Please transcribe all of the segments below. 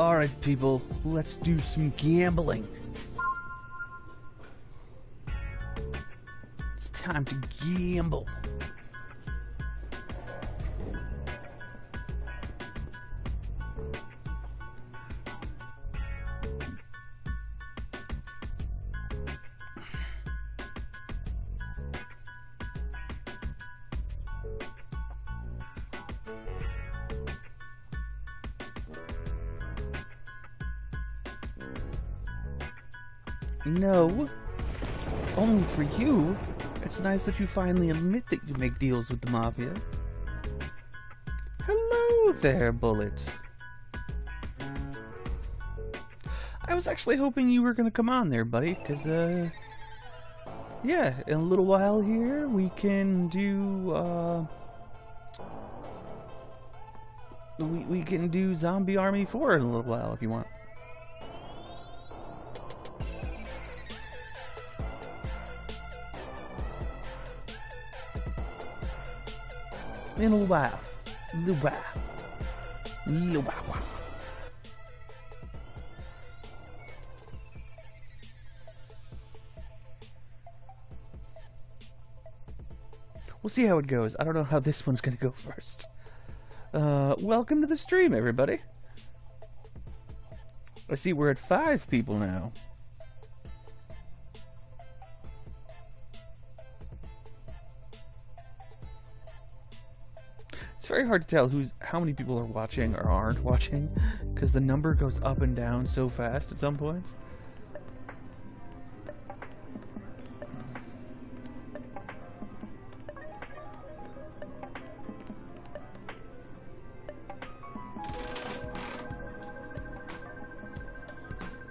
Alright, people, let's do some gambling. It's time to gamble. Nice that you finally admit that you make deals with the Mafia. Hello there, Bullet. I was actually hoping you were gonna come on there, buddy, because, uh... Yeah, in a little while here, we can do, uh... We, we can do Zombie Army 4 in a little while, if you want. In a little while. Little while. Little while. We'll see how it goes. I don't know how this one's gonna go first. Uh, welcome to the stream, everybody. I see we're at five people now. Very hard to tell who's how many people are watching or aren't watching because the number goes up and down so fast at some points.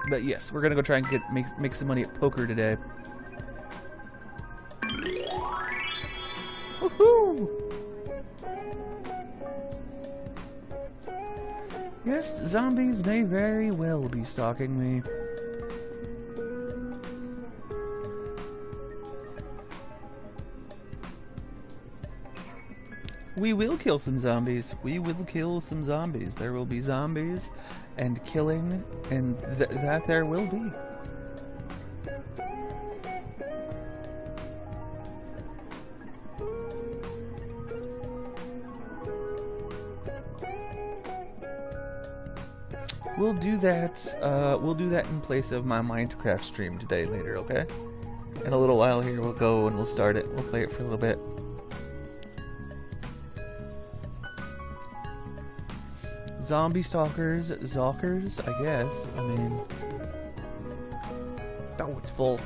But yes, we're gonna go try and get make make some money at poker today. Zombies may very well be stalking me. We will kill some zombies. We will kill some zombies. There will be zombies and killing, and th that there will be. That. Uh, we'll do that in place of my Minecraft stream today later. Okay. In a little while here, we'll go and we'll start it. We'll play it for a little bit. Zombie stalkers, Zalkers, I guess. I mean, oh, it's full.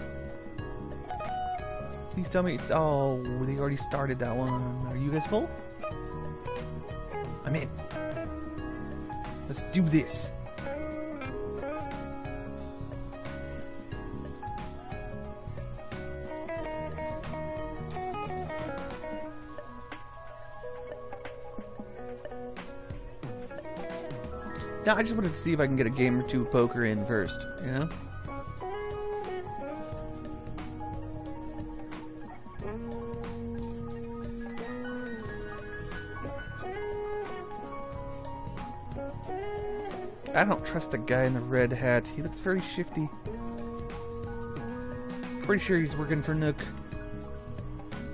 Please tell me. Oh, they already started that one. Are you guys full? I'm in. Let's do this. Now, I just wanted to see if I can get a game or two poker in first, you know? I don't trust the guy in the red hat. He looks very shifty. Pretty sure he's working for Nook.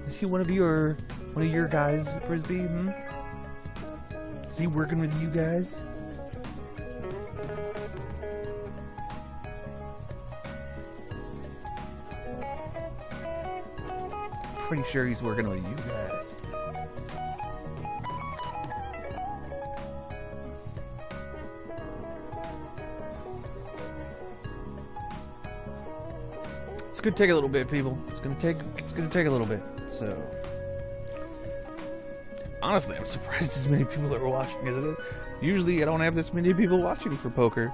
Is he one of your one of your guys, Frisbee? Hmm? Is he working with you guys? Pretty sure he's working with you guys. It's gonna take a little bit, people. It's gonna take it's gonna take a little bit. So honestly, I'm surprised as many people are watching as it is. Usually, I don't have this many people watching for poker.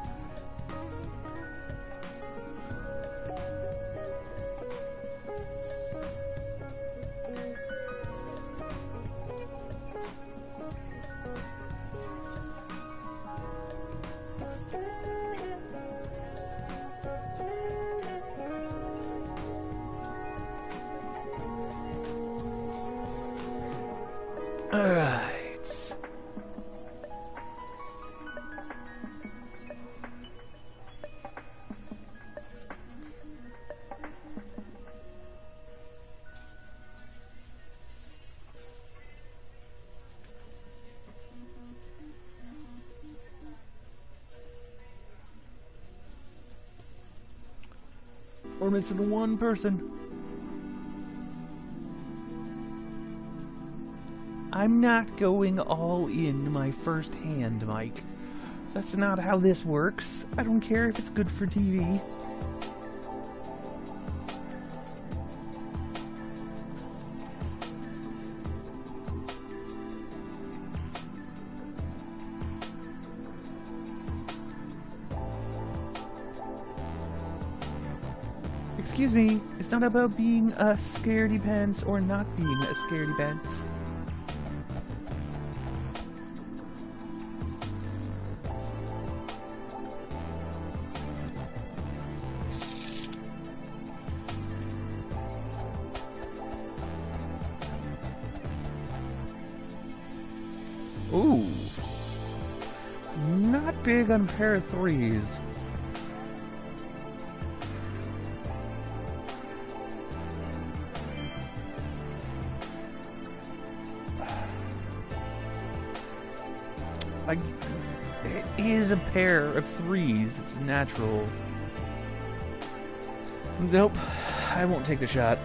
Missing one person. I'm not going all in my first hand, Mike. That's not how this works. I don't care if it's good for TV. Not about being a scaredy pants or not being a scaredy pants. Ooh. Not big on pair of threes. Of threes. It's natural. Nope. I won't take the shot.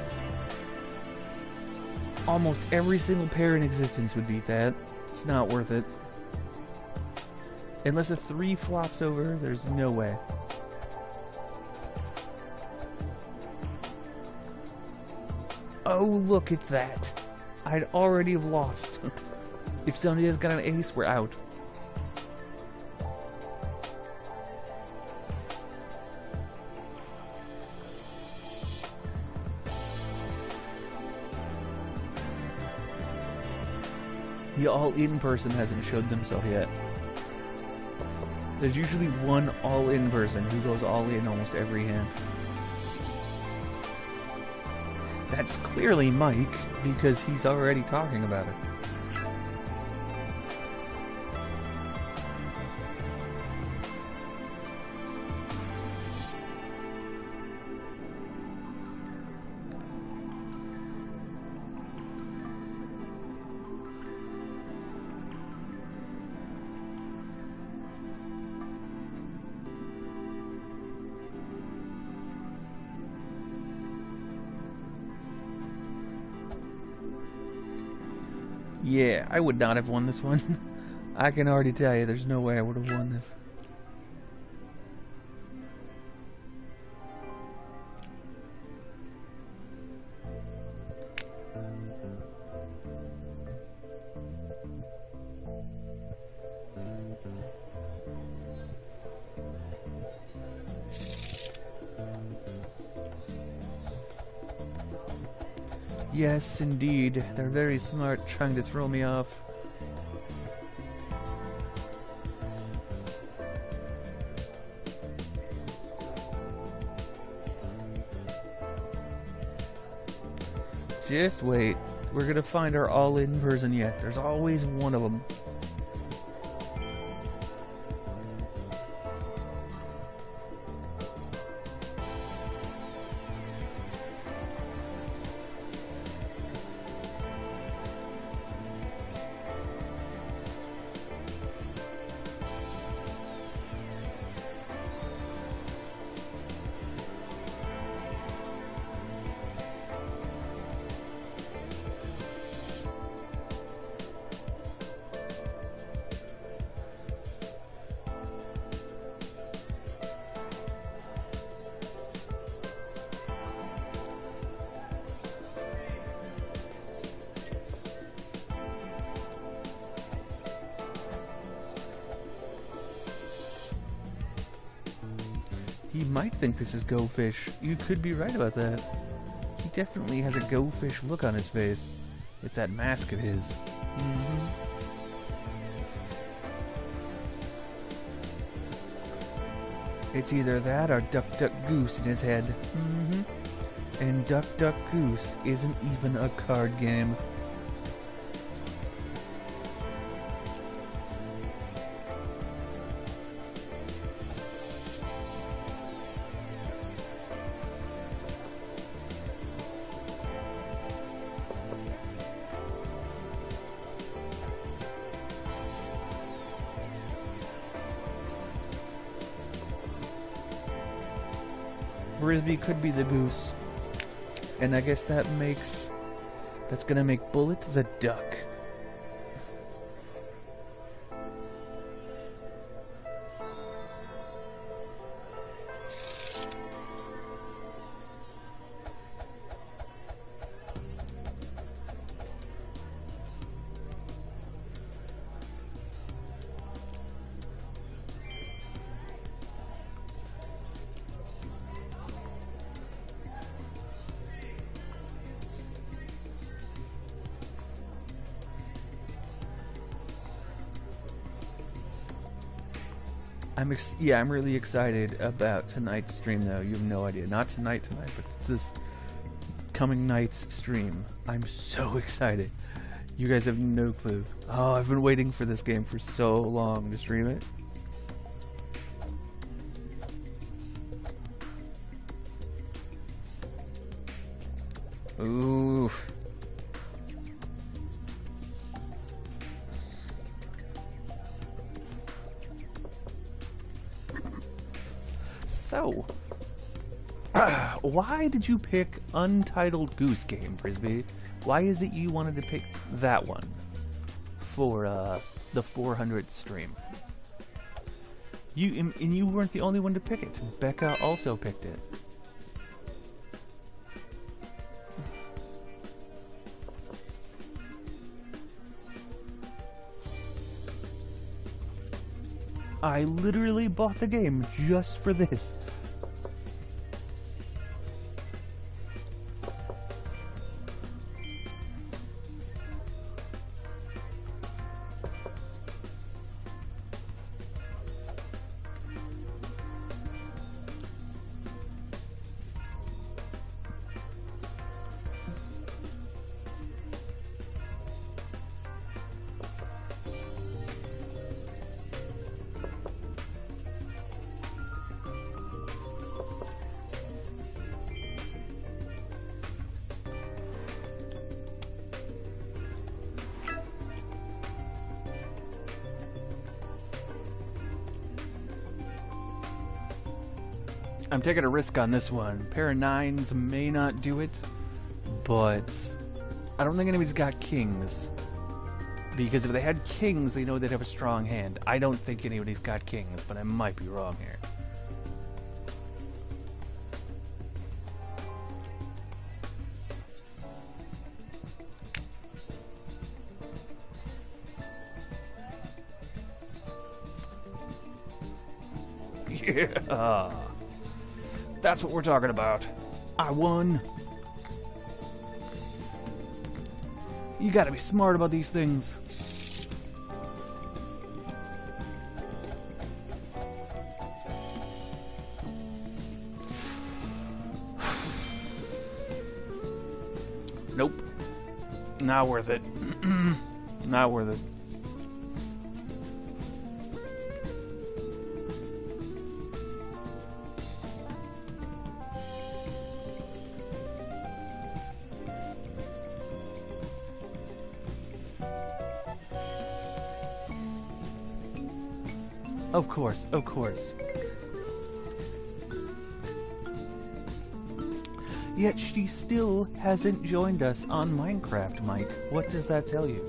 Almost every single pair in existence would beat that. It's not worth it. Unless a three flops over, there's no way. Oh, look at that. I'd already have lost. if somebody has got an ace, we're out. The all-in person hasn't showed themselves yet. There's usually one all-in person who goes all in almost every hand. That's clearly Mike, because he's already talking about it. I would not have won this one. I can already tell you, there's no way I would have won this. Yes, indeed. They're very smart trying to throw me off. Just wait. We're gonna find our all-in person yet. There's always one of them. He might think this is Go Fish. You could be right about that. He definitely has a Go Fish look on his face. With that mask of his. Mm -hmm. It's either that or Duck Duck Goose in his head. Mm -hmm. And Duck Duck Goose isn't even a card game. Could be the goose. And I guess that makes... That's gonna make Bullet the duck. I'm yeah, I'm really excited about tonight's stream though. You have no idea. Not tonight tonight, but this coming night's stream. I'm so excited. You guys have no clue. Oh, I've been waiting for this game for so long to stream it. Ooh. So, why did you pick Untitled Goose Game, Frisbee? Why is it you wanted to pick that one for uh, the 400th stream? You and you weren't the only one to pick it. Becca also picked it. I literally bought the game just for this. Taking a risk on this one. Pair of nines may not do it, but I don't think anybody's got kings. Because if they had kings, they know they'd have a strong hand. I don't think anybody's got kings, but I might be wrong here. That's what we're talking about. I won. You gotta be smart about these things. nope. Not worth it. Not worth it. Of course, of course. Yet she still hasn't joined us on Minecraft, Mike. What does that tell you?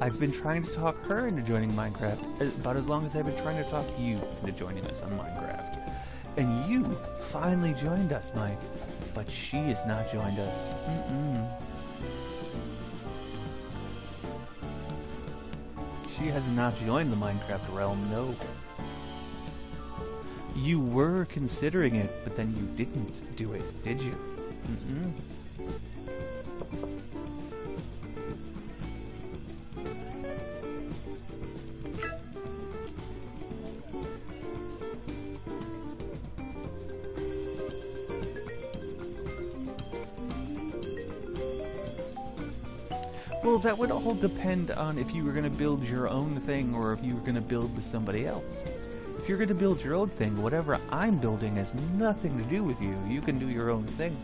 I've been trying to talk her into joining Minecraft uh, about as long as I've been trying to talk you into joining us on Minecraft. And you finally joined us, Mike. But she has not joined us. Mm-mm. She has not joined the Minecraft realm, no. You were considering it, but then you didn't do it, did you? Mm-mm. Well, that would all depend on if you were going to build your own thing or if you were going to build with somebody else. If you're going to build your own thing, whatever I'm building has nothing to do with you. You can do your own thing.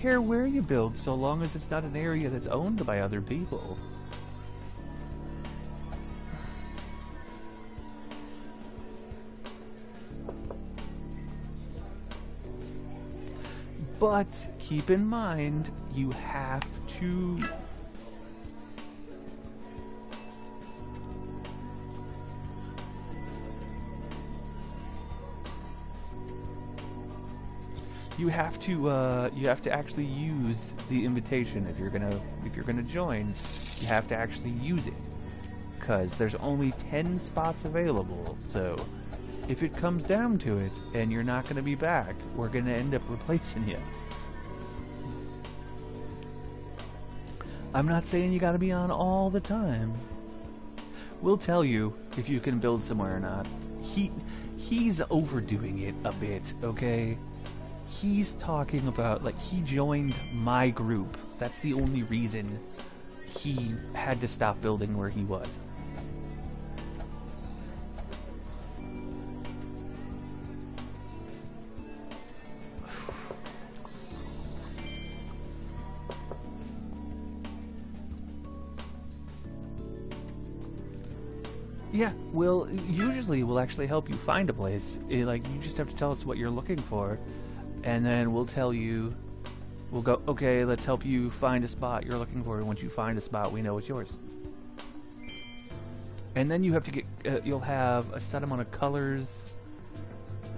Care where you build so long as it's not an area that's owned by other people. But keep in mind, you have to you have to uh, you have to actually use the invitation if you're gonna if you're gonna join. You have to actually use it because there's only ten spots available. So if it comes down to it and you're not gonna be back, we're gonna end up replacing you. I'm not saying you gotta be on all the time. We'll tell you if you can build somewhere or not. He he's overdoing it a bit, okay? He's talking about like he joined my group. That's the only reason he had to stop building where he was. Yeah, well, usually we'll actually help you find a place. It, like, you just have to tell us what you're looking for, and then we'll tell you we'll go okay let's help you find a spot you're looking for. And once you find a spot we know it's yours. And then you have to get uh, you'll have a set amount of colors.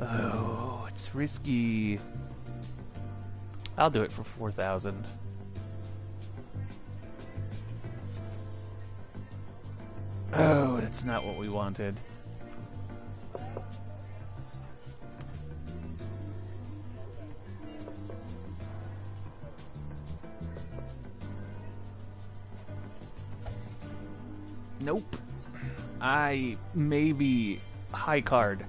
Oh it's risky. I'll do it for 4,000 oh that's not what we wanted Nope. I maybe high card.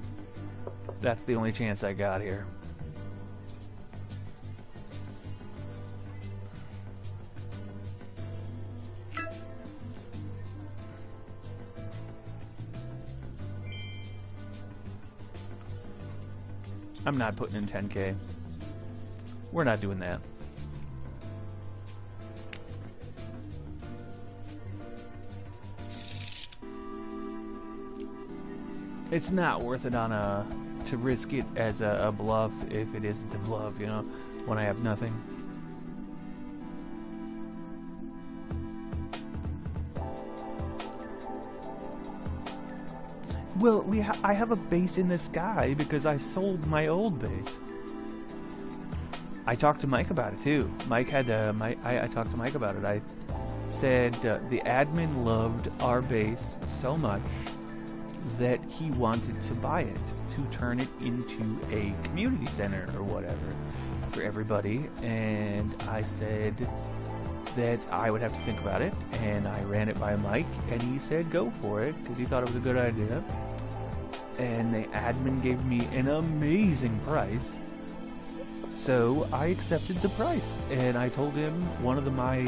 That's the only chance I got here. I'm not putting in 10k. We're not doing that. It's not worth it on a to risk it as a, a bluff if it isn't a bluff, you know, when I have nothing. Well, we ha I have a base in the sky because I sold my old base. I talked to Mike about it too. Mike had uh, my I, I talked to Mike about it. I said uh, the admin loved our base so much that he wanted to buy it to turn it into a community center or whatever for everybody. And I said that I would have to think about it, and I ran it by Mike, and he said go for it because he thought it was a good idea. And the admin gave me an amazing price. So I accepted the price, and I told him one of the, my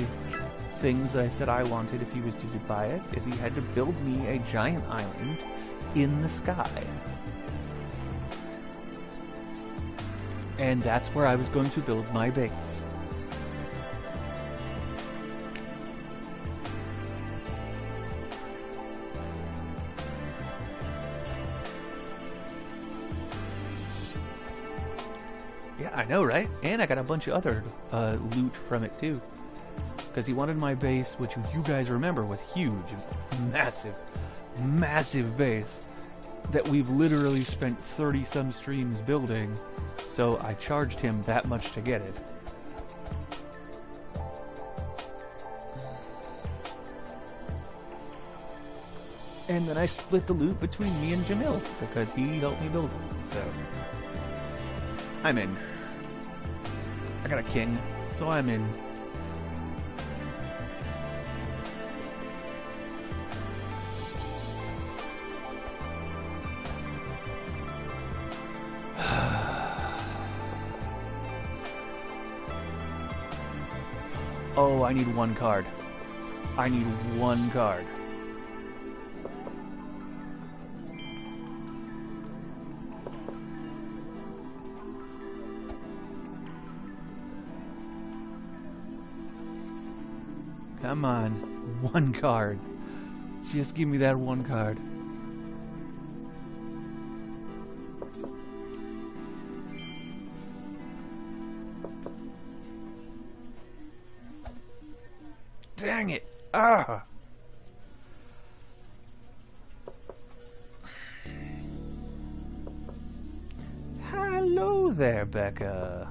things that I said I wanted if he was to buy it is he had to build me a giant island in the sky. And that's where I was going to build my base. Yeah, I know, right? And I got a bunch of other uh, loot from it too. Because he wanted my base, which you guys remember was huge. It was massive massive base that we've literally spent 30 some streams building, so I charged him that much to get it. And then I split the loot between me and Jamil because he helped me build it. So I'm in. I got a king, so I'm in. Oh, I need one card. I need one card. Come on, one card. Just give me that one card. Dang it. Ah! Hello there, Becca.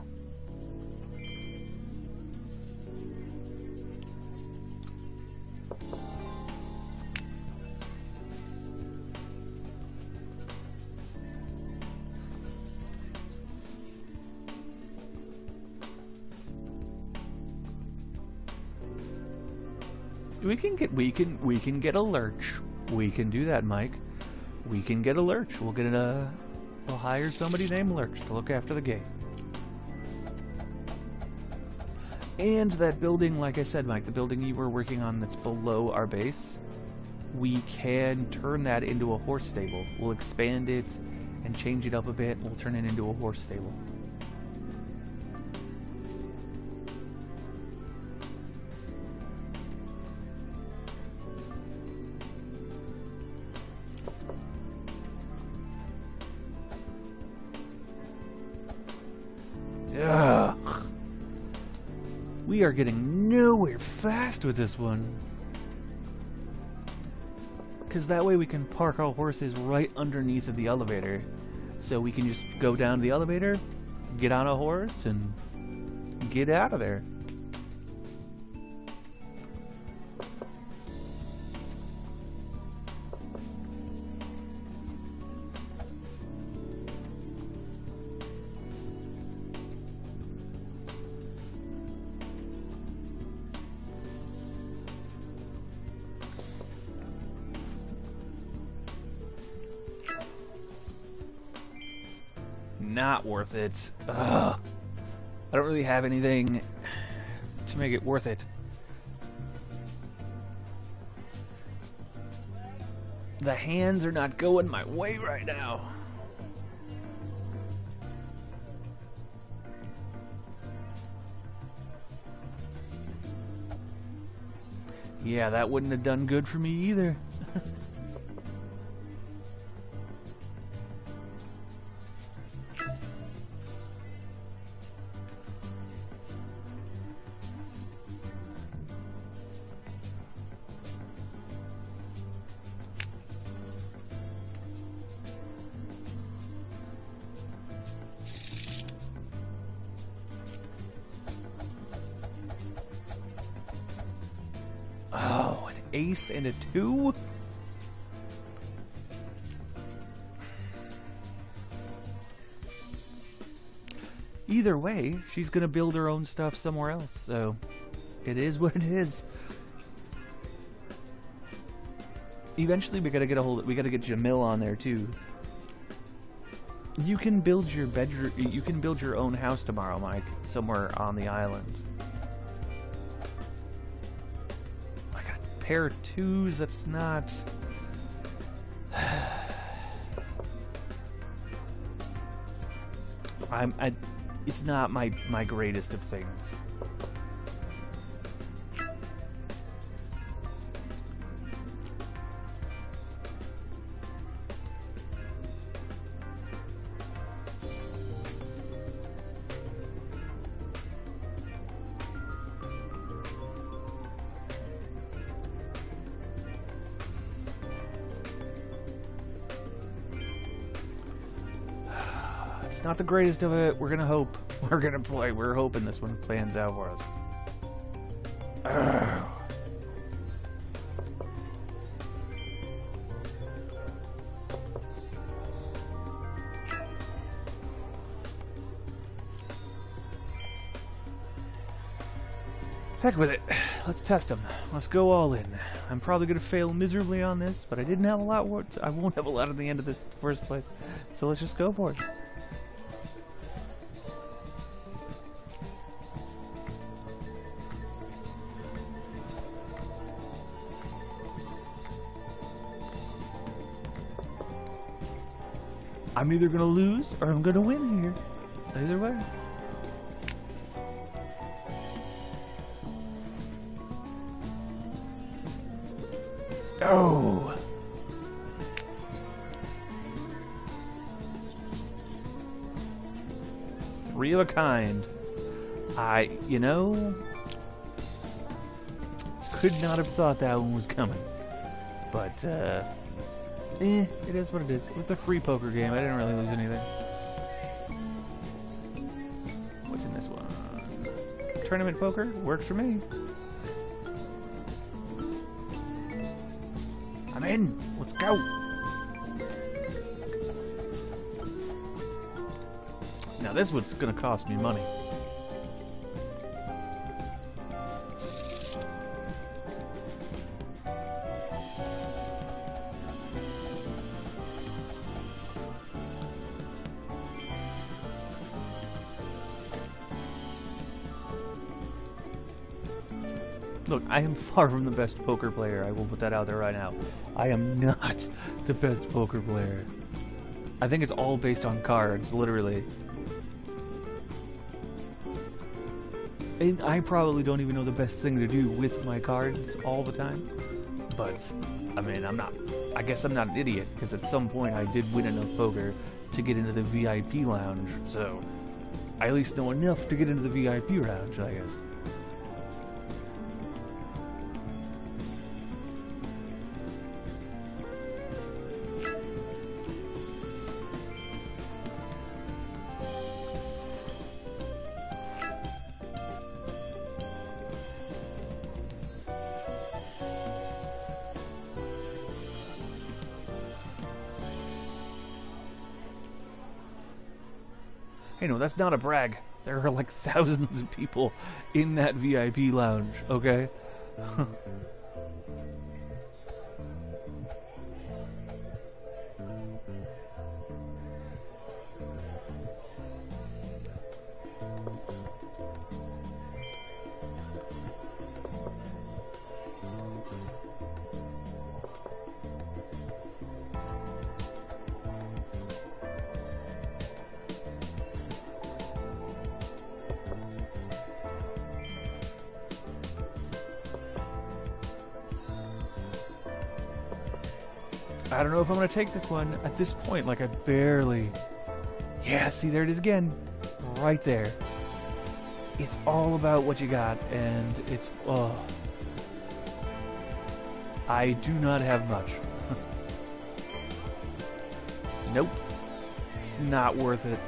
We can get we can we can get a lurch. We can do that, Mike. We can get a lurch. We'll get a we'll hire somebody named Lurch to look after the gate. And that building, like I said, Mike, the building you were working on that's below our base, we can turn that into a horse stable. We'll expand it and change it up a bit. We'll turn it into a horse stable. Are getting nowhere fast with this one. Because that way we can park our horses right underneath of the elevator. So we can just go down to the elevator, get on a horse, and get out of there. Worth it. Ugh. I don't really have anything to make it worth it. The hands are not going my way right now. Yeah, that wouldn't have done good for me either. An and a two? Either way, she's gonna build her own stuff somewhere else, so it is what it is. Eventually, we gotta get a hold. Of, We gotta get Jamil on there too. You can build your bedroom. You can build your own house tomorrow, Mike, somewhere on the island. Pair twos. That's not. I'm. I, it's not my my greatest of things. Greatest of it. We're gonna hope. We're gonna play. We're hoping this one plans out for us. Ugh. Heck with it. Let's test them. Let's go all in. I'm probably gonna fail miserably on this, but I didn't have a lot. I won't have a lot at the end of this first place. So let's just go for it. I'm either gonna lose or I'm gonna win here. Either way. Oh. Three of a kind. I, you know, could not have thought that one was coming. But, uh, eh, it is what it is. It was a free poker game. I didn't really lose anything. What's in this one? Tournament poker? Works for me. I'm in. Let's go. Now this one's gonna cost me money. I am far from the best poker player. I will put that out there right now. I am not the best poker player. I think it's all based on cards, literally. And I probably don't even know the best thing to do with my cards all the time. But, I mean, I'm not... I guess I'm not an idiot, because at some point I did win enough poker to get into the VIP lounge, so... I at least know enough to get into the VIP lounge, I guess. Hey, no, that's not a brag. There are like thousands of people in that VIP lounge, okay? if I'm going to take this one at this point. Like, I barely... Yeah, see, there it is again. Right there. It's all about what you got, and it's... Oh. I do not have much. nope. It's not worth it.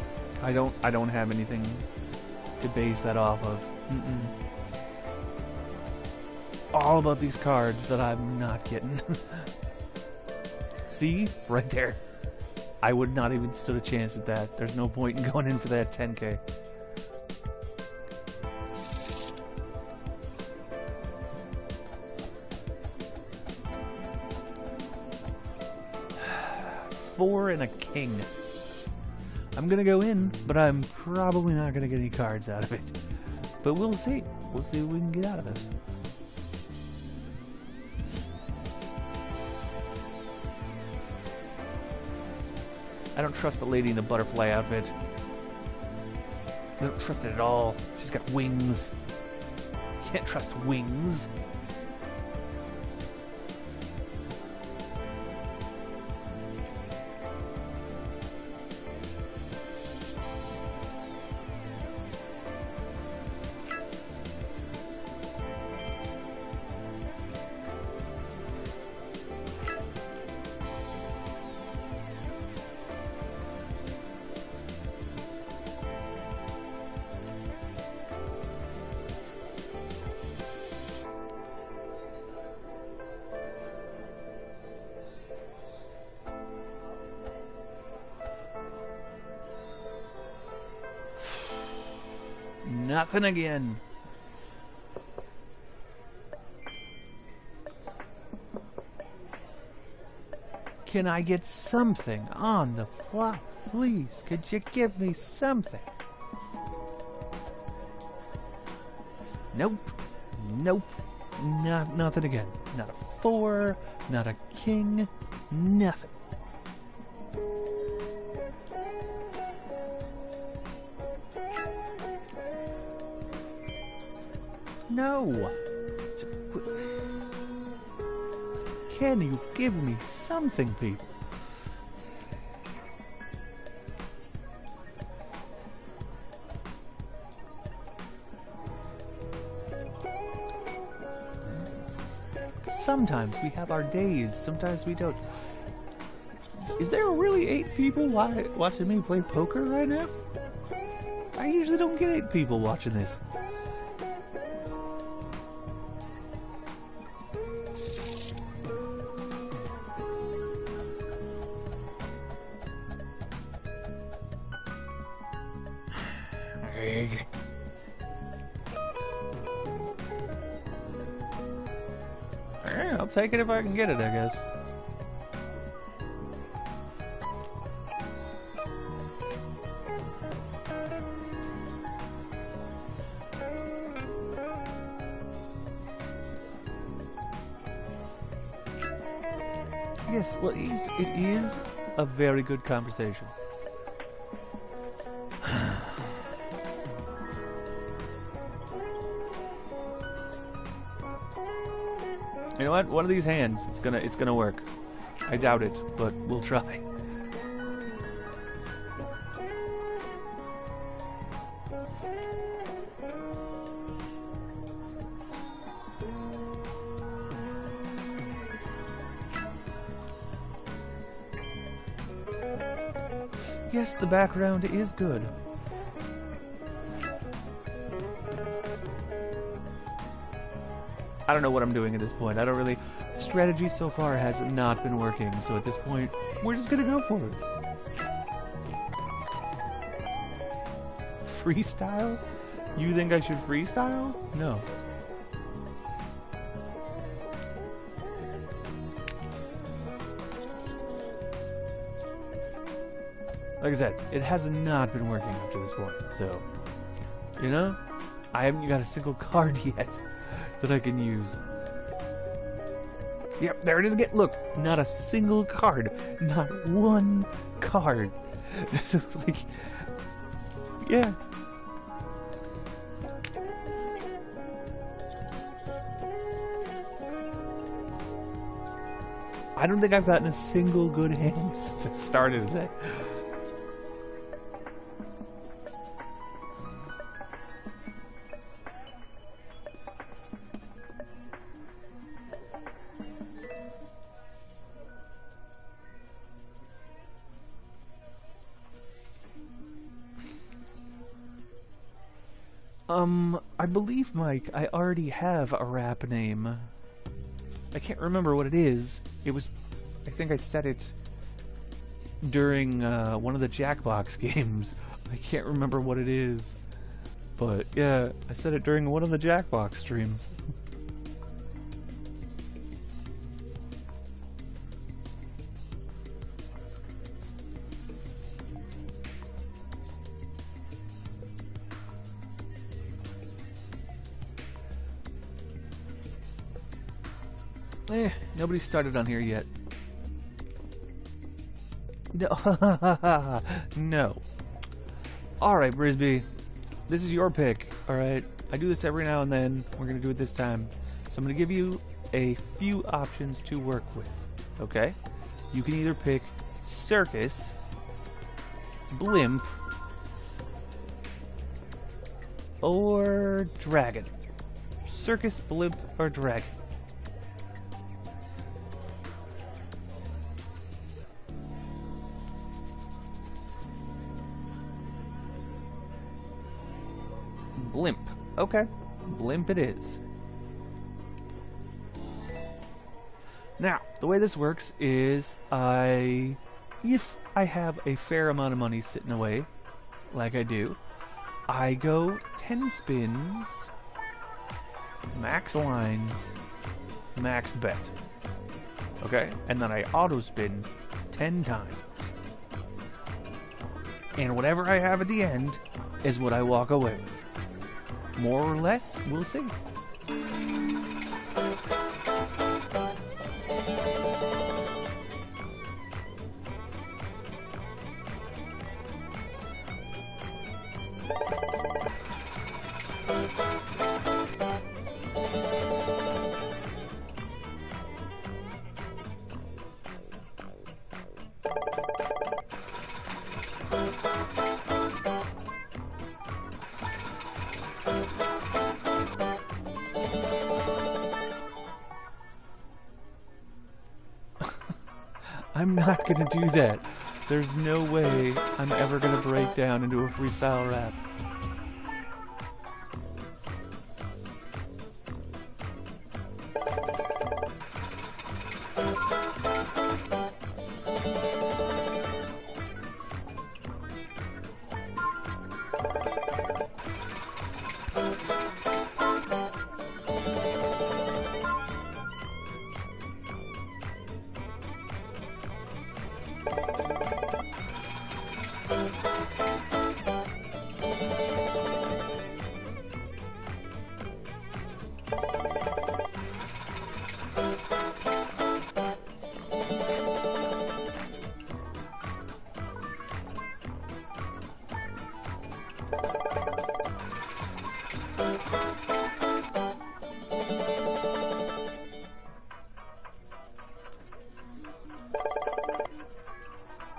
I don't I don't have anything to base that off of. Mm -mm. All about these cards that I'm not getting. See? Right there. I would not even stood a chance at that. There's no point in going in for that 10k. Four and a king. I'm gonna go in, but I'm probably not gonna get any cards out of it. But we'll see. We'll see what we can get out of this. I don't trust the lady in the butterfly outfit. I don't trust it at all. She's got wings. Can't trust wings. Nothing again. Can I get something on the flop? Please, could you give me something? Nope. Nope. Not nothing again. Not a four, not a king, nothing. Can you give me something, people? Sometimes we have our days, sometimes we don't. Is there really eight people watching me play poker right now? I usually don't get eight people watching this. Take it if I can get it, I guess. Yes, well, it is, it is a very good conversation. What? One of these hands, it's gonna, it's gonna work. I doubt it, but we'll try. Yes, the background is good. I don't know what I'm doing at this point. I don't really... The strategy so far has not been working, so at this point, we're just gonna go for it. Freestyle? You think I should freestyle? No. Like I said, it has not been working up to this point, so... You know? I haven't got a single card yet that I can use. Yep, there it is again. Look, not a single card. Not one card. like, yeah. I don't think I've gotten a single good hand since I started today. Mike, I already have a rap name. I can't remember what it is. It was, I think I said it during uh, one of the Jackbox games. I can't remember what it is. But yeah, I said it during one of the Jackbox streams. nobody started on here yet. No. no. Alright, Brisby. This is your pick, alright? I do this every now and then. We're going to do it this time. So I'm going to give you a few options to work with, okay? You can either pick Circus, Blimp, or Dragon. Circus, Blimp, or Dragon. Okay, Blimp it is. Now, the way this works is I, if I have a fair amount of money sitting away, like I do, I go 10 spins, max lines, max bet. Okay? And then I auto spin 10 times. And whatever I have at the end is what I walk away with. More or less, we'll see. Not gonna do that. There's no way I'm ever gonna break down into a freestyle rap.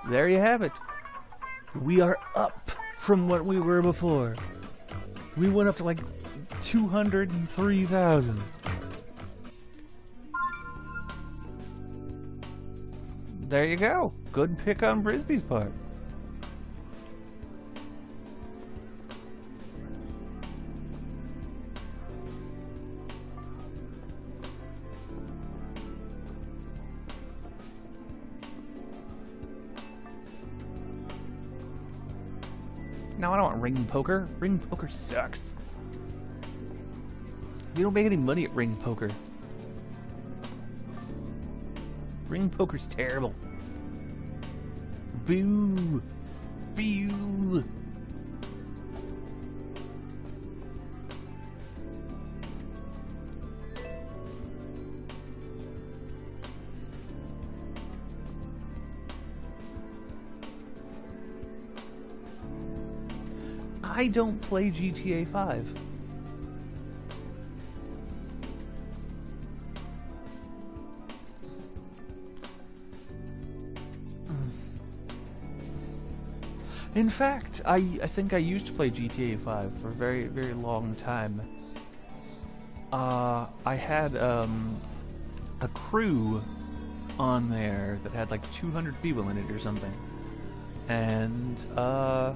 There you have it. We are up from what we were before. We went up to like 203,000. There you go. Good pick on Brisby's part. Ring poker. Ring poker sucks. We don't make any money at ring poker. Ring poker's terrible. Boo! Boo! I don't play GTA 5. In fact, I, I think I used to play GTA 5 for a very, very long time. Uh, I had um, a crew on there that had like 200 people in it or something. And, uh,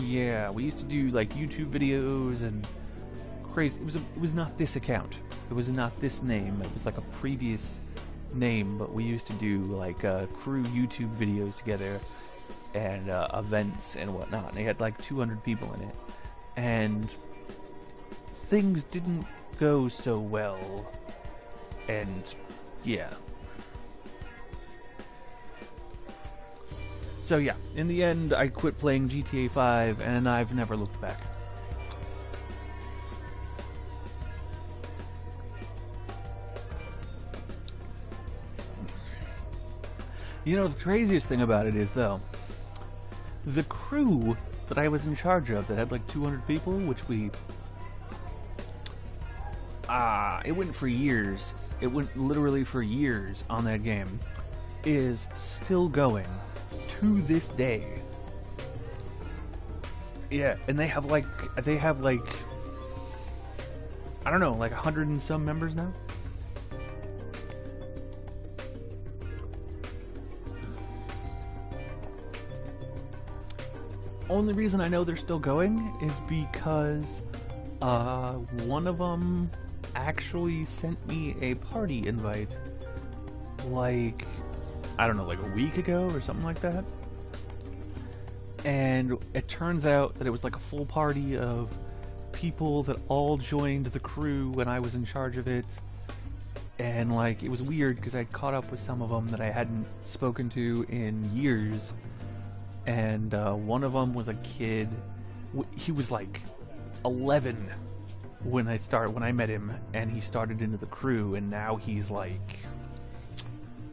yeah, we used to do like YouTube videos and crazy. It was a, it was not this account. It was not this name. It was like a previous name, but we used to do like uh, crew YouTube videos together and uh, events and whatnot. And they had like 200 people in it, and things didn't go so well. And yeah. So yeah, in the end, I quit playing GTA 5, and I've never looked back. You know, the craziest thing about it is, though, the crew that I was in charge of that had like 200 people, which we. Ah, it went for years. It went literally for years on that game. Is still going to this day. Yeah, and they have like they have like I don't know, like a hundred and some members now. Only reason I know they're still going is because uh, one of them actually sent me a party invite like I don't know, like a week ago or something like that. And it turns out that it was like a full party of people that all joined the crew when I was in charge of it. And like it was weird because I'd caught up with some of them that I hadn't spoken to in years. And uh, one of them was a kid. He was like 11 when I start when I met him, and he started into the crew, and now he's like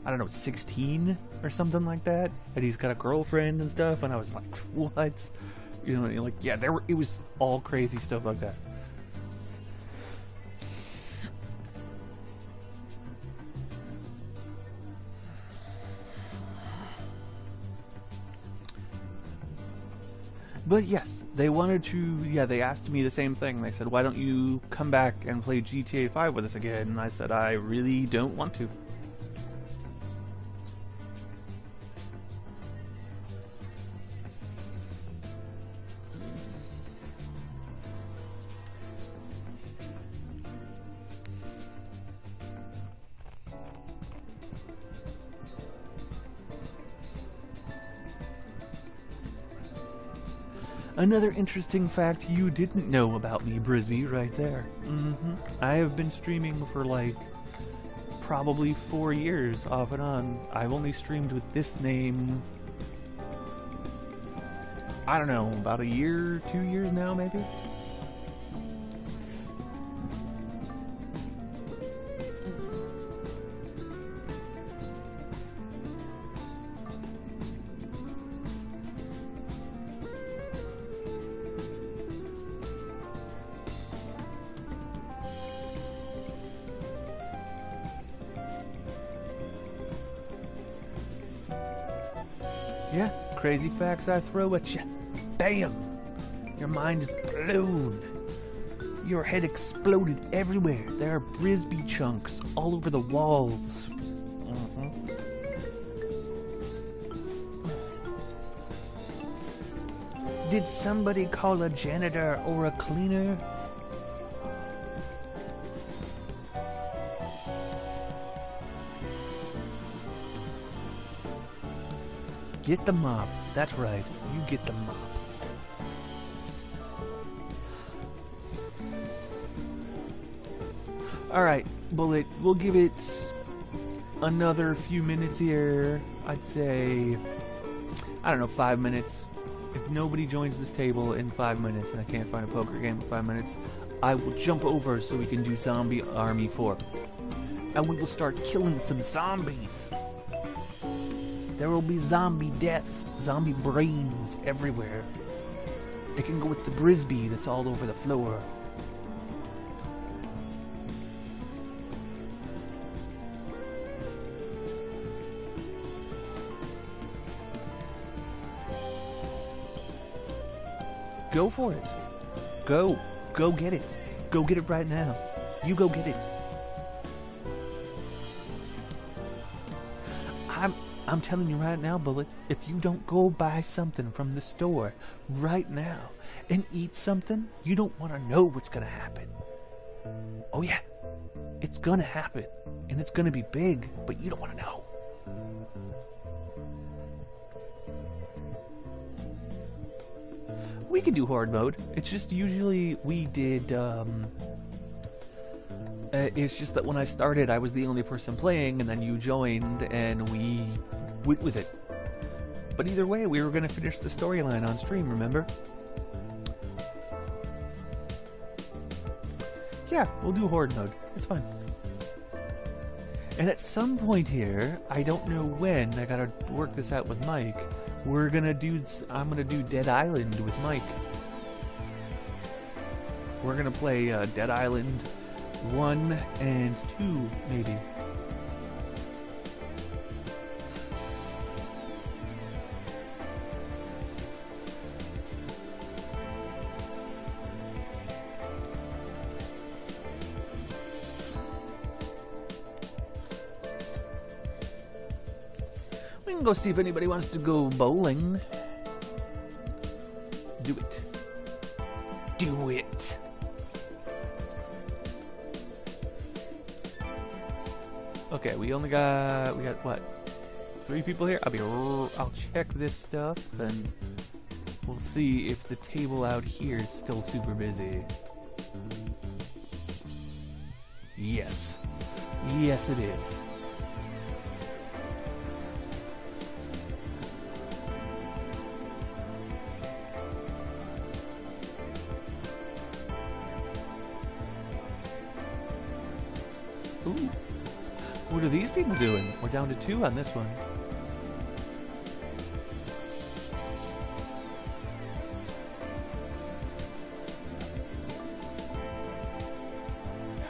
I don't know, 16 or something like that, and he's got a girlfriend and stuff, and I was like, what? You know, like, yeah, there were, it was all crazy stuff like that. But yes, they wanted to, yeah, they asked me the same thing. They said, why don't you come back and play GTA 5 with us again? And I said, I really don't want to. Another interesting fact you didn't know about me, Brisby, right there. Mm-hmm. I have been streaming for like probably four years off and on. I've only streamed with this name. I don't know, about a year, two years now, maybe. Crazy facts I throw at you. Bam! Your mind is blown. Your head exploded everywhere. There are Brisby chunks all over the walls. Mhm. Did somebody call a janitor or a cleaner? Get the mop. That's right. You get the mop. Alright, Bullet, we'll give it another few minutes here. I'd say, I don't know, five minutes. If nobody joins this table in five minutes and I can't find a poker game in five minutes, I will jump over so we can do Zombie Army 4. And we will start killing some zombies. There will be zombie death, zombie brains everywhere. It can go with the Brisby that's all over the floor. Go for it. Go. Go get it. Go get it right now. You go get it. I'm telling you right now, Bullet, if you don't go buy something from the store right now and eat something, you don't want to know what's going to happen. Oh yeah. It's going to happen and it's going to be big, but you don't want to know. We can do hard mode. It's just usually we did. Um, uh, it's just that when I started, I was the only person playing, and then you joined, and we went with it. But either way, we were going to finish the storyline on stream. Remember? Yeah, we'll do horde mode. It's fine. And at some point here, I don't know when. I gotta work this out with Mike we're gonna do I'm gonna do Dead Island with Mike. We're gonna play uh, Dead Island 1 and 2 maybe. Go see if anybody wants to go bowling. Do it. Do it. Okay, we only got we got what? Three people here. I'll be. I'll check this stuff and we'll see if the table out here is still super busy. Yes. Yes, it is. Are these people doing? We're down to two on this one.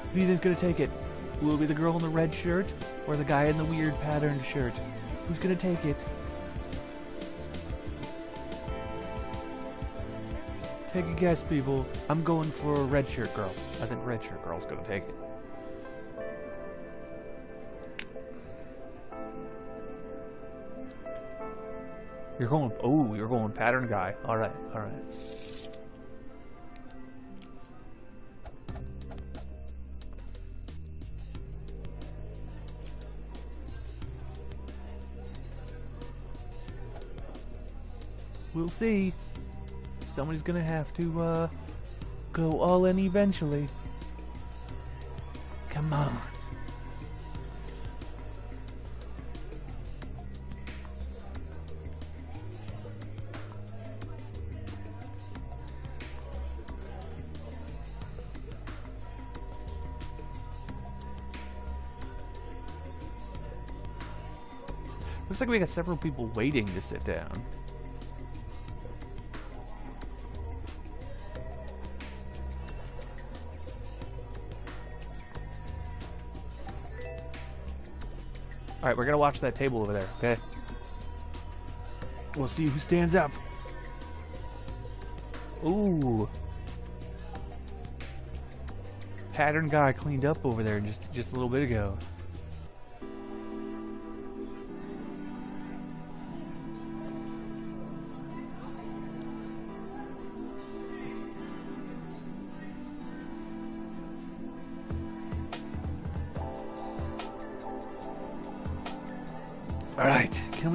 Who do you think's gonna take it? Will it be the girl in the red shirt or the guy in the weird patterned shirt? Who's gonna take it? Take a guess, people. I'm going for a red shirt girl. I think red shirt girl's gonna take it. You're going, oh, you're going pattern guy. All right, all right. We'll see. somebody's gonna have to uh, go all in eventually. Come on. Like we got several people waiting to sit down. Alright, we're gonna watch that table over there, okay? We'll see who stands up. Ooh. Pattern guy cleaned up over there just just a little bit ago.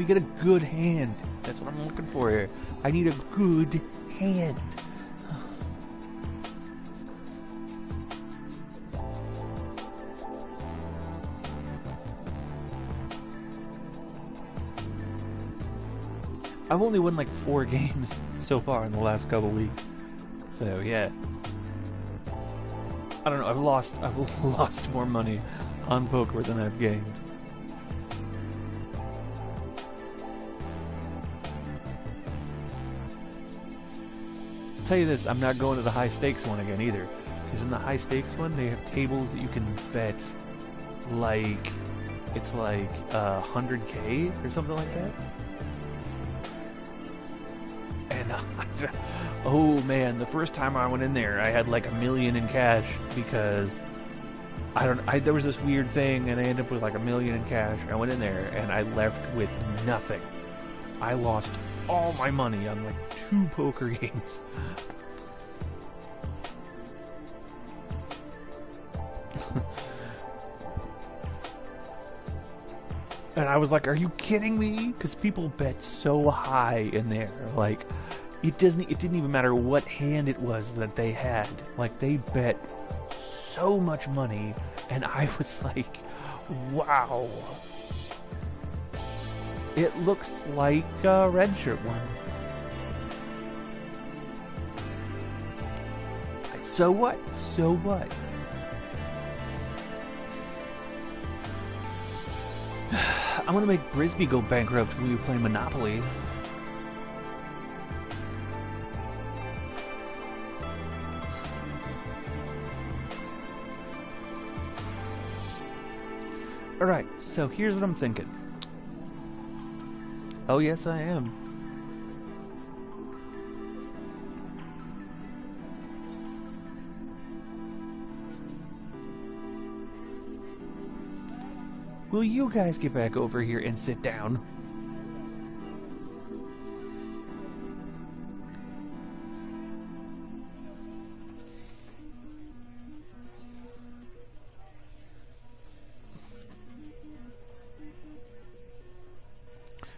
We get a good hand? That's what I'm looking for here. I need a good hand. I've only won like four games so far in the last couple weeks. So yeah. I don't know, I've lost I've lost more money on poker than I've gained. Tell you this, I'm not going to the high stakes one again either. Because in the high stakes one, they have tables that you can bet like it's like uh, 100k or something like that. And uh, oh man, the first time I went in there, I had like a million in cash because I don't. I, there was this weird thing, and I ended up with like a million in cash. I went in there and I left with nothing. I lost all my money on like two poker games. and I was like, "Are you kidding me?" Because people bet so high in there, like it doesn't. It didn't even matter what hand it was that they had. Like they bet so much money, and I was like, "Wow." It looks like a red shirt one. So what? So what? I'm gonna make Brisby go bankrupt when we play Monopoly. Alright, so here's what I'm thinking. Oh, yes, I am. Will you guys get back over here and sit down?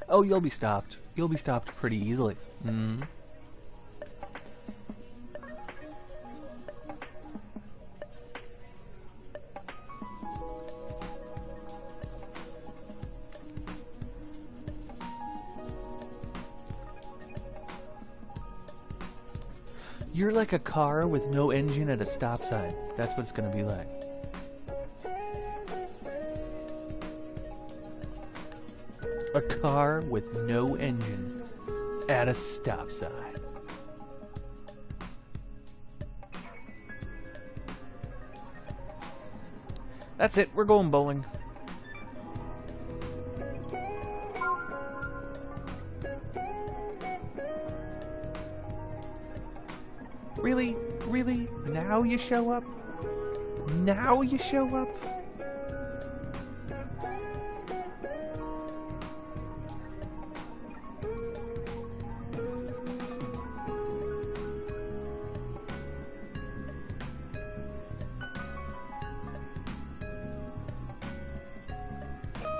Oh, you'll be stopped. You'll be stopped pretty easily. Mm -hmm. You're like a car with no engine at a stop sign. That's what it's going to be like. A car with no engine at a stop sign. That's it. We're going bowling. You show up? Now you show up?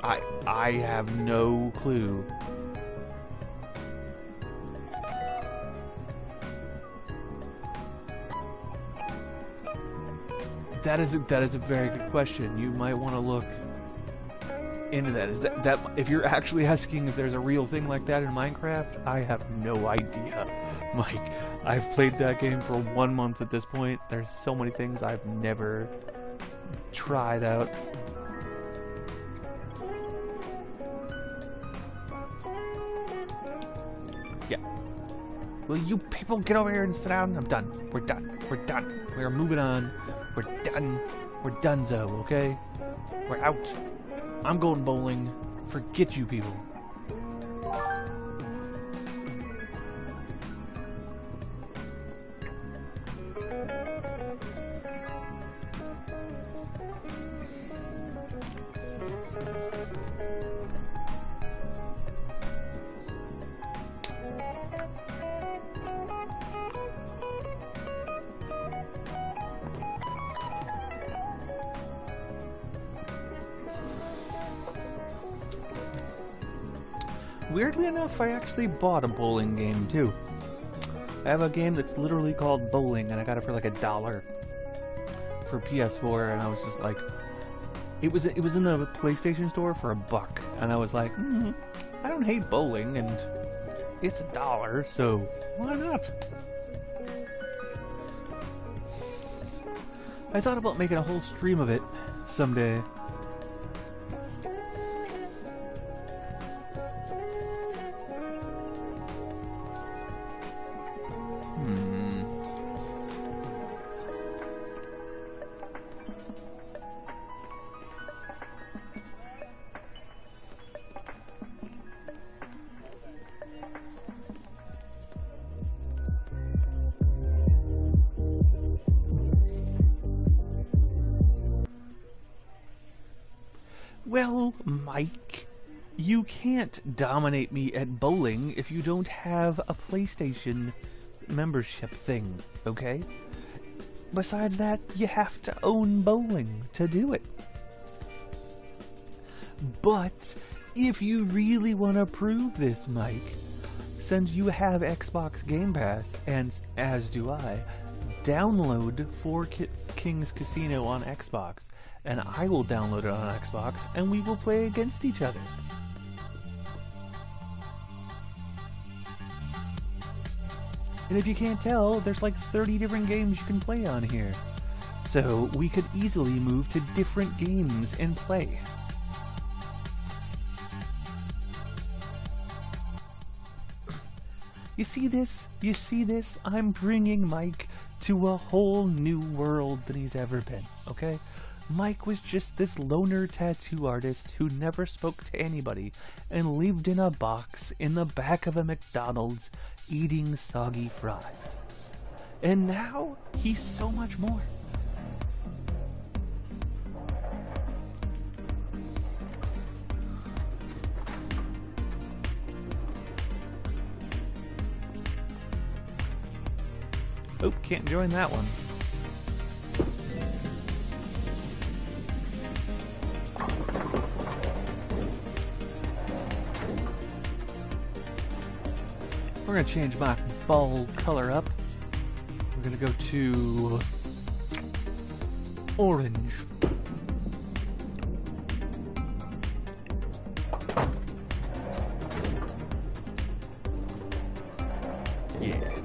I I have no clue that is a, that is a very good question. You might want to look into that. Is that that if you're actually asking if there's a real thing like that in Minecraft, I have no idea, Mike. I've played that game for one month at this point. There's so many things I've never tried out. Yeah. Will you people get over here and sit down? I'm done. We're done. We're done. We're moving on. We're done. We're donezo, okay? We're out. I'm going bowling. Forget you people. Actually bought a bowling game too. I have a game that's literally called Bowling, and I got it for like a dollar for PS4, and I was just like, it was it was in the PlayStation store for a buck, and I was like, mm, I don't hate bowling, and it's a dollar, so why not? I thought about making a whole stream of it someday. Well, Mike, you can't dominate me at bowling if you don't have a PlayStation membership thing, okay? Besides that, you have to own bowling to do it. But if you really want to prove this, Mike, since you have Xbox Game Pass, and as do I, download Four Kings Casino on Xbox and I will download it on Xbox, and we will play against each other. And if you can't tell, there's like 30 different games you can play on here. So we could easily move to different games and play. You see this? You see this? I'm bringing Mike to a whole new world than he's ever been, okay? Mike was just this loner tattoo artist who never spoke to anybody and lived in a box in the back of a McDonald's eating soggy fries. And now he's so much more. Oop, can't join that one. We're going to change my ball color up. We're going to go to orange. Yeah.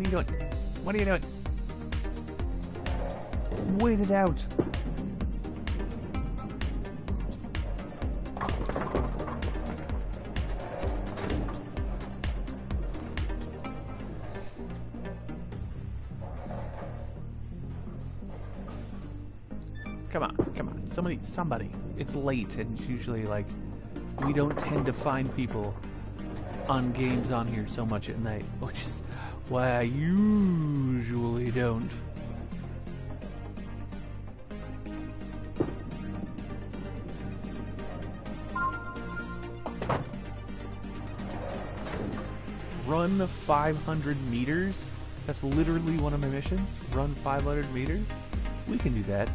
What are you doing? What are you doing? Wait it out. Come on, come on. Somebody, somebody. It's late, and it's usually like we don't tend to find people on games on here so much at night, which is why I usually don't. Run 500 meters? That's literally one of my missions. Run 500 meters? We can do that.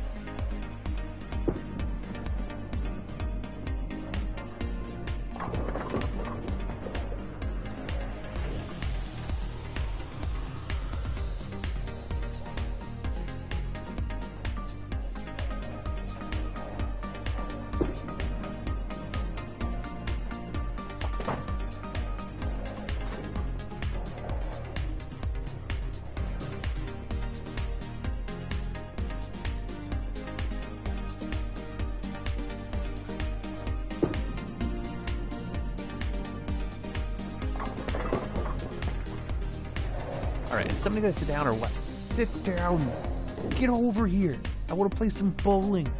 Somebody gonna sit down or what? Sit down! Get over here! I wanna play some bowling!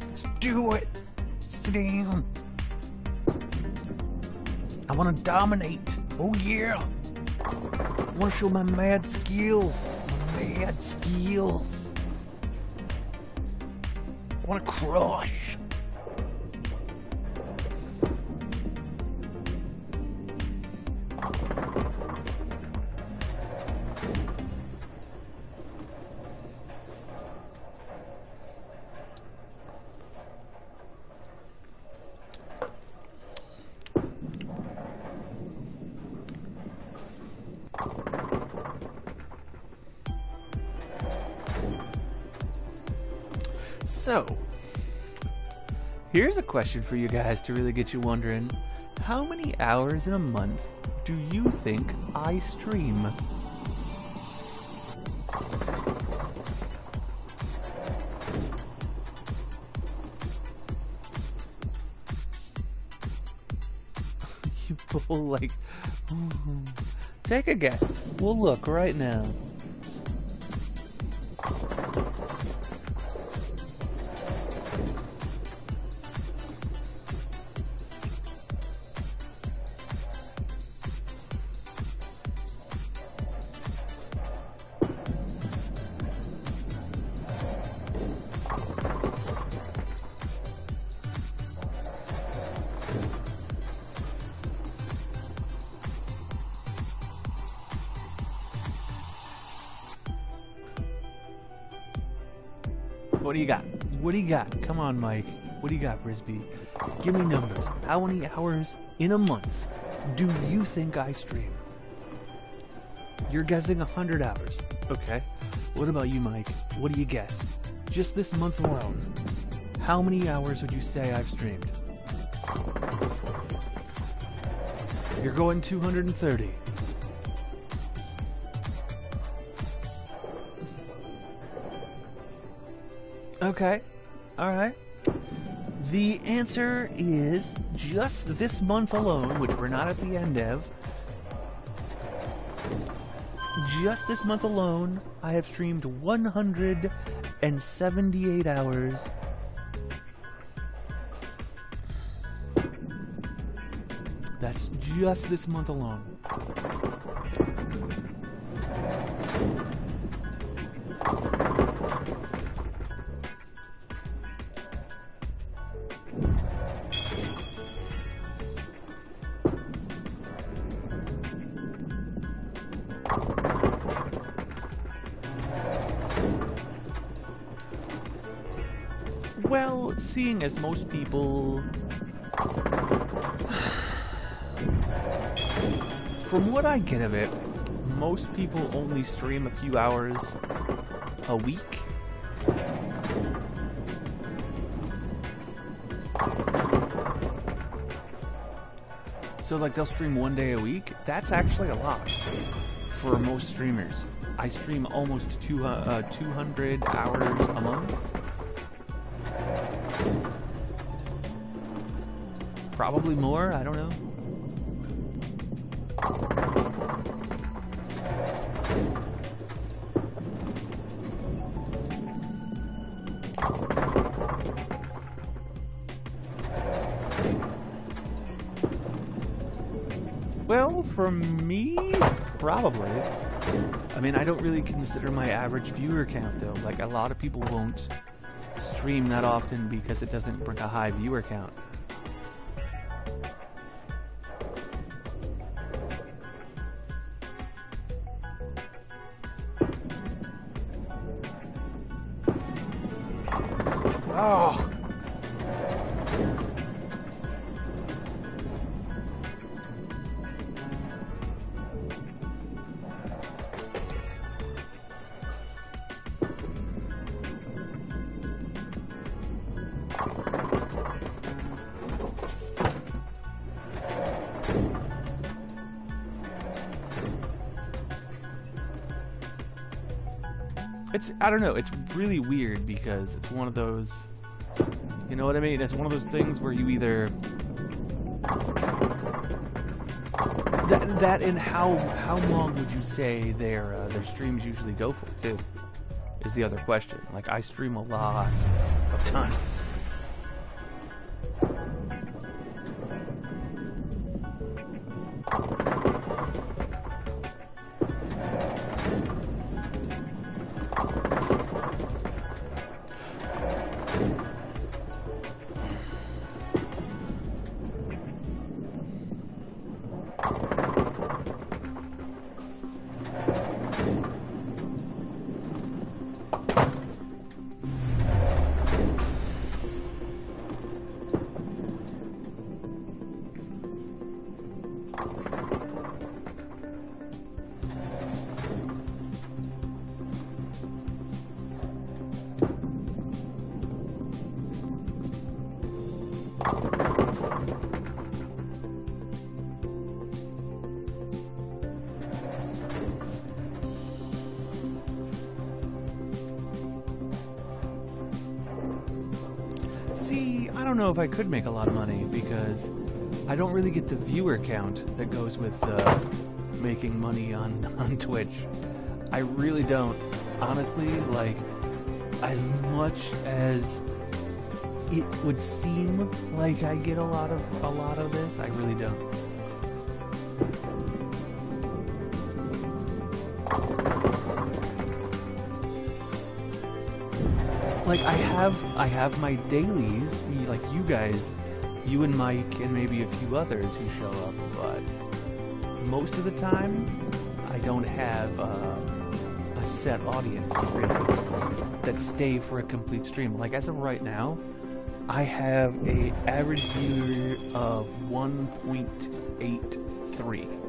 Let's do it! Sit down! I wanna dominate! Oh yeah! I wanna show my mad skills! My mad skills! I wanna crush! Here's a question for you guys to really get you wondering. How many hours in a month do you think I stream? you both like, take a guess. We'll look right now. You got? Come on, Mike. What do you got, Brisby? Give me numbers. How many hours in a month do you think I stream? You're guessing 100 hours. Okay. What about you, Mike? What do you guess? Just this month alone, how many hours would you say I've streamed? You're going 230. Okay. All right. The answer is just this month alone, which we're not at the end of. Just this month alone, I have streamed 178 hours. That's just this month alone. Seeing as most people. From what I get of it, most people only stream a few hours a week. So, like, they'll stream one day a week. That's actually a lot for most streamers. I stream almost two, uh, 200 hours a month. Probably more, I don't know. Well, for me, probably. I mean, I don't really consider my average viewer count, though. Like, a lot of people won't stream that often because it doesn't bring a high viewer count. I don't know, it's really weird because it's one of those you know what I mean? It's one of those things where you either that, that and how how long would you say their uh, their streams usually go for too? Is the other question. Like I stream a lot of time. I could make a lot of money because I don't really get the viewer count that goes with uh, making money on, on Twitch. I really don't. Honestly, like, as much as it would seem like I get a lot of a lot of this, I really don't. Have I have my dailies, like you guys, you and Mike and maybe a few others who show up, but most of the time I don't have uh, a set audience really that stay for a complete stream. Like as of right now, I have a average viewer of 1.83.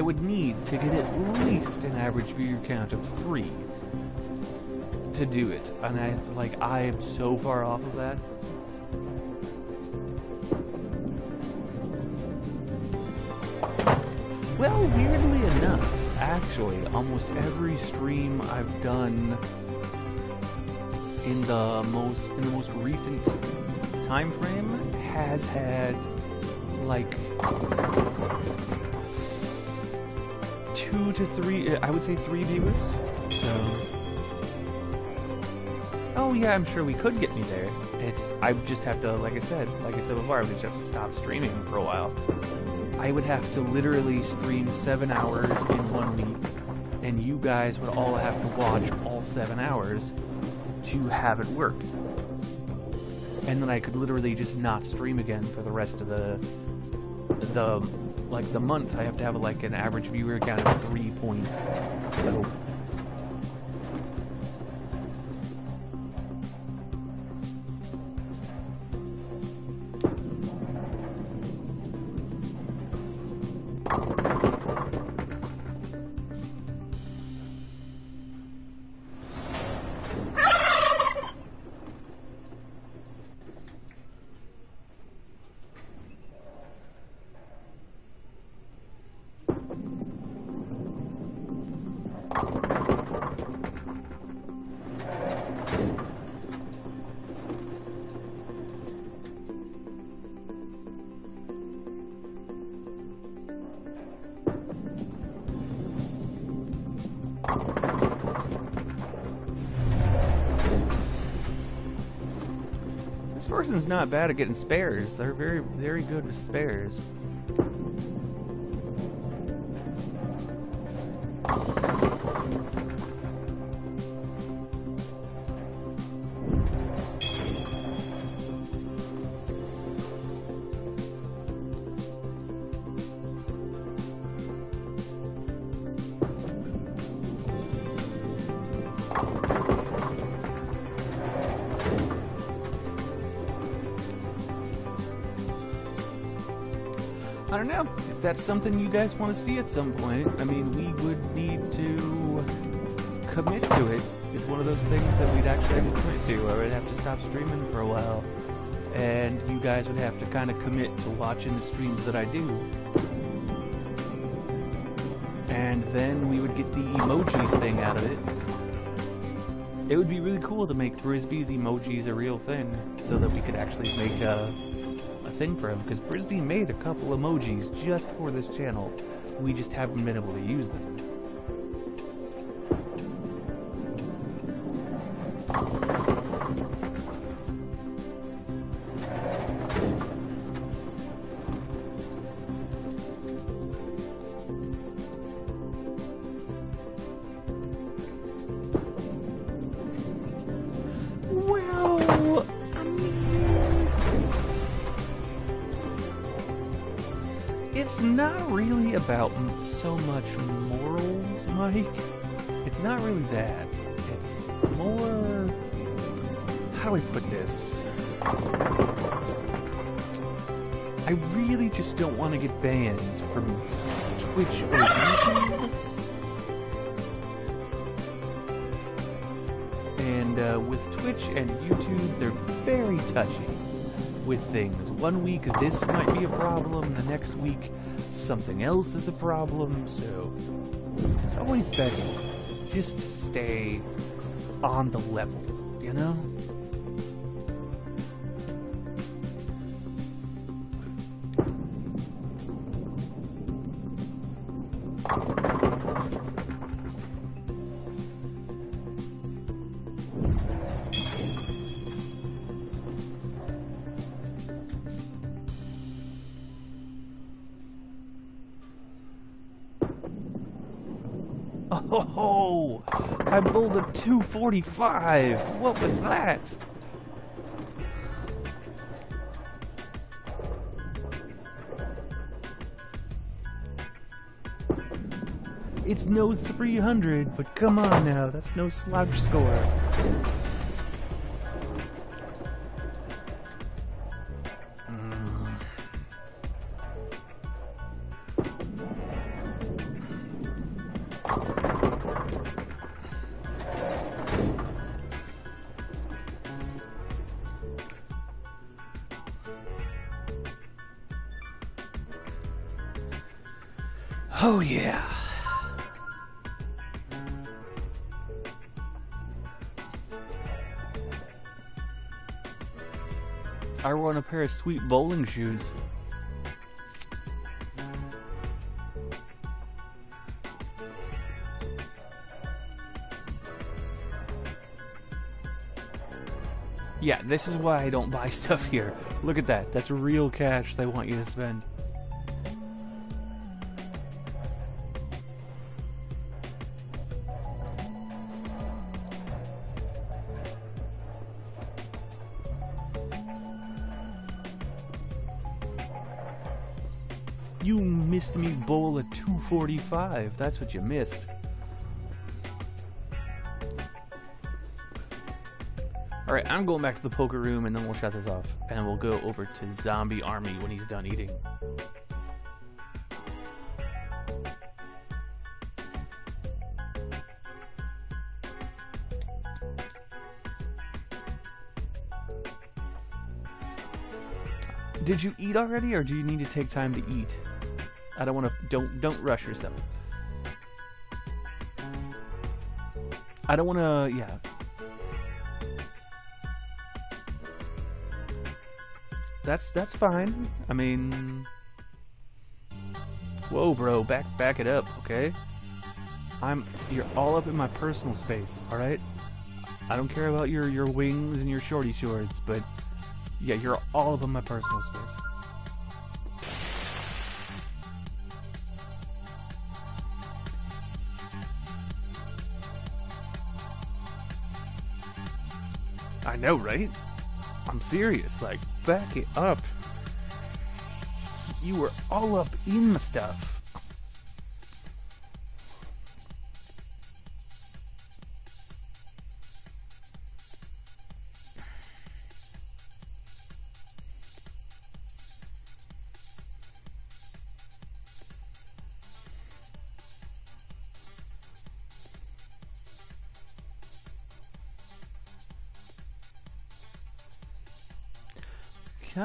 I would need to get at least an average viewer count of three to do it. And I like I am so far off of that. Well, weirdly enough, actually, almost every stream I've done in the most in the most recent time frame has had like two to three, uh, I would say three viewers. So, oh yeah, I'm sure we could get me there. It's I would just have to, like I said, like I said before, I would just have to stop streaming for a while. I would have to literally stream seven hours in one week, and you guys would all have to watch all seven hours to have it work. And then I could literally just not stream again for the rest of the the like the month. I have to have like an average viewer count of three points. So Person's not bad at getting spares. They're very, very good with spares. That's something you guys want to see at some point. I mean, we would need to commit to it. It's one of those things that we'd actually have to commit to, or we'd have to stop streaming for a while, and you guys would have to kind of commit to watching the streams that I do. And then we would get the emojis thing out of it. It would be really cool to make Brisby's emojis a real thing, so that we could actually make a thing for him. Because Brisby made a couple emojis just for this channel. We just haven't been able to use them. It's not really about so much morals, Mike. It's not really that. It's more. How do I put this? I really just don't want to get banned from Twitch or YouTube. And uh, with Twitch and YouTube, they're very touchy with things. One week this might be a problem, the next week something else is a problem, so it's always best just to stay on the level, you know? 245. What was that? It's no 300, but come on now, that's no slouch score. Pair of sweet bowling shoes. Yeah, this is why I don't buy stuff here. Look at that. That's real cash they want you to spend. Missed me bowl at 245. That's what you missed. Alright, I'm going back to the poker room and then we'll shut this off. And we'll go over to Zombie Army when he's done eating. Did you eat already or do you need to take time to eat? I don't want to don't don't rush yourself. I don't want to yeah. That's that's fine. I mean Whoa, bro, back back it up, okay? I'm you're all up in my personal space, all right? I don't care about your your wings and your shorty shorts, but yeah, you're all up in my personal space. Know, right? I'm serious. Like, back it up. You were all up in the stuff.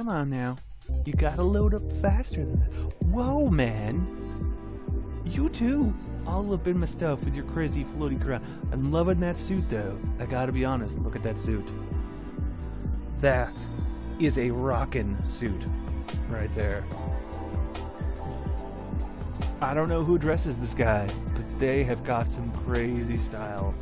Come on now. You gotta load up faster than that. Whoa, man. You too. all up in my stuff with your crazy floaty crown. I'm loving that suit though. I gotta be honest, look at that suit. That is a rockin' suit right there. I don't know who dresses this guy, but they have got some crazy style.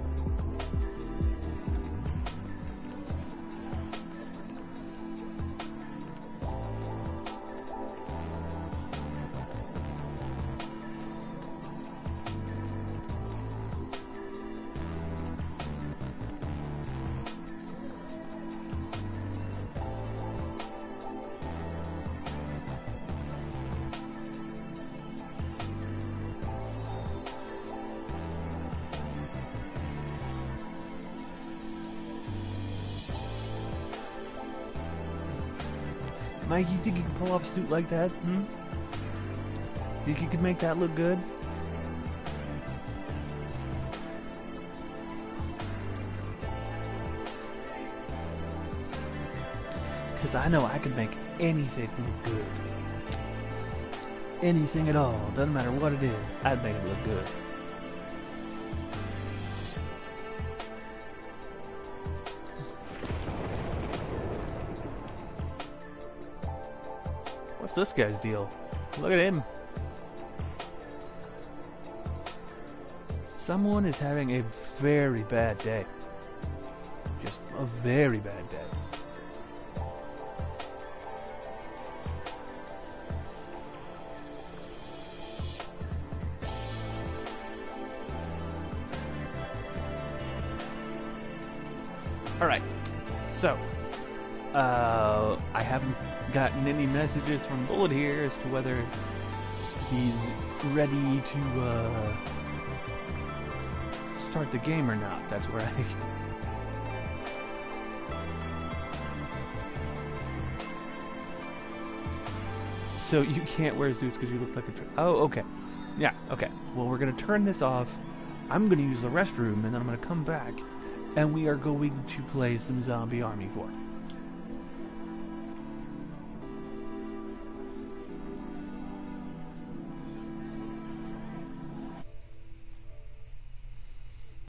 Pull off a suit like that? Hmm? Think you could make that look good? Because I know I could make anything look good. Anything at all. Doesn't matter what it is. I'd make it look good. What's this guy's deal? Look at him. Someone is having a very bad day. Just a very bad any messages from Bullet here as to whether he's ready to uh, start the game or not. That's where I. so you can't wear suits because you look like a. Oh, okay. Yeah, okay. Well, we're gonna turn this off. I'm gonna use the restroom, and then I'm gonna come back, and we are going to play some Zombie Army 4.